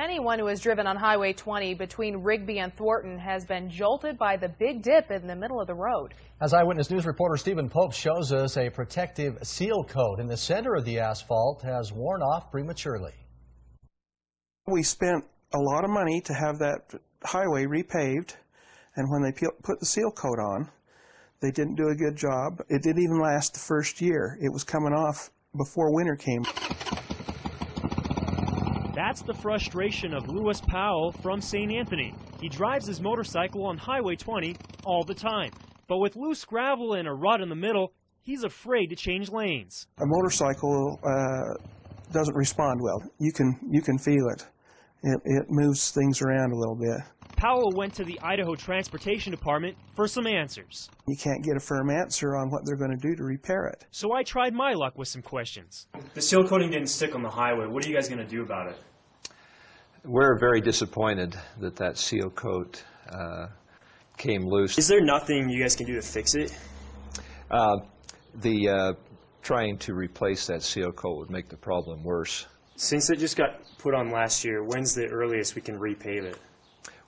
Anyone who has driven on Highway 20 between Rigby and Thornton has been jolted by the big dip in the middle of the road. As Eyewitness News reporter Steven Pope shows us, a protective seal coat in the center of the asphalt has worn off prematurely. We spent a lot of money to have that highway repaved, and when they put the seal coat on, they didn't do a good job. It didn't even last the first year. It was coming off before winter came. That's the frustration of Lewis Powell from St. Anthony. He drives his motorcycle on Highway 20 all the time. But with loose gravel and a rut in the middle, he's afraid to change lanes. A motorcycle uh, doesn't respond well. You can, you can feel it. It. It moves things around a little bit. Powell went to the Idaho Transportation Department for some answers. You can't get a firm answer on what they're going to do to repair it. So I tried my luck with some questions. The seal coating didn't stick on the highway. What are you guys going to do about it? We're very disappointed that that seal coat uh, came loose. Is there nothing you guys can do to fix it? Uh, the uh, trying to replace that seal coat would make the problem worse. Since it just got put on last year, when's the earliest we can repave it?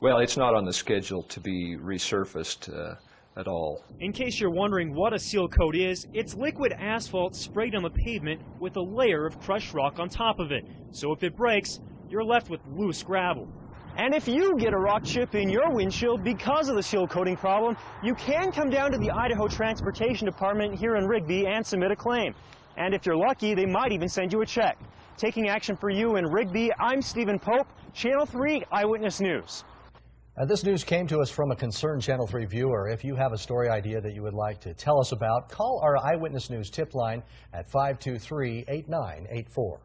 Well, it's not on the schedule to be resurfaced uh, at all. In case you're wondering what a seal coat is, it's liquid asphalt sprayed on the pavement with a layer of crushed rock on top of it. So if it breaks, you're left with loose gravel. And if you get a rock chip in your windshield because of the seal coating problem, you can come down to the Idaho Transportation Department here in Rigby and submit a claim. And if you're lucky, they might even send you a check. Taking action for you in Rigby, I'm Steven Pope, Channel 3 Eyewitness News. Uh, this news came to us from a concerned Channel 3 viewer. If you have a story idea that you would like to tell us about, call our Eyewitness News tip line at 523 8984.